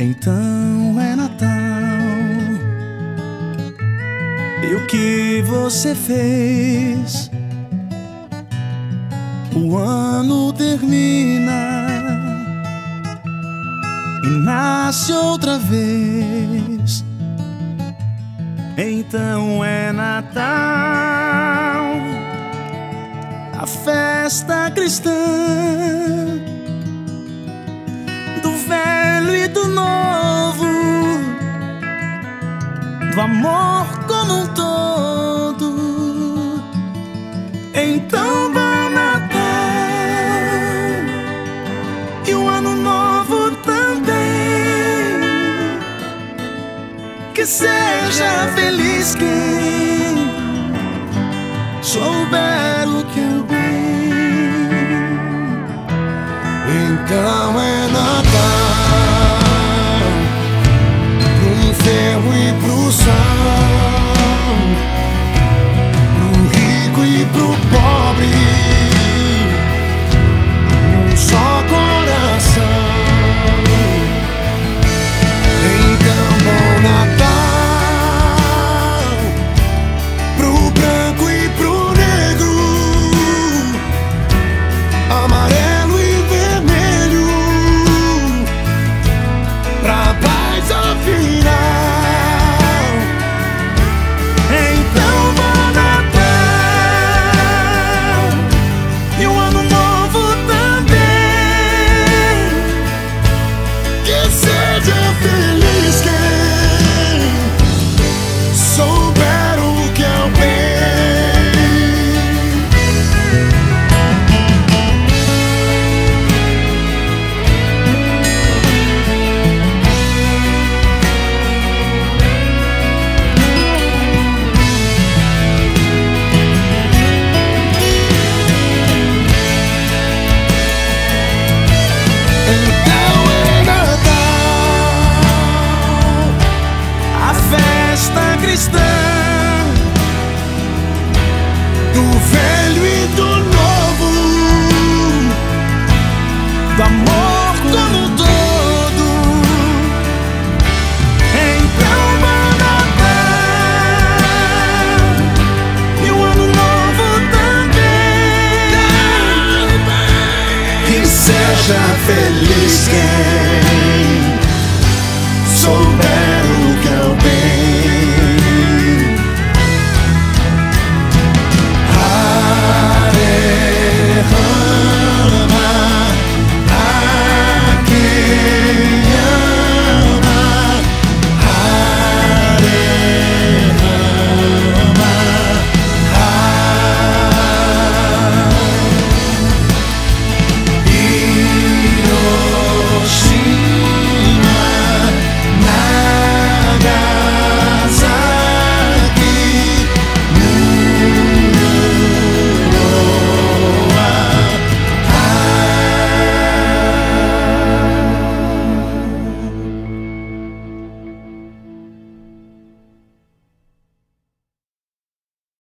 Então é Natal. E o que você fez? O ano termina e nasce outra vez. Então é Natal, a festa cristã amor como um todo. Então bom Natal e o ano novo também. Que seja feliz quem souber o que é o bem. Então é do novo, do amor como todo. Então Natal e o ano novo também. que seja feliz quem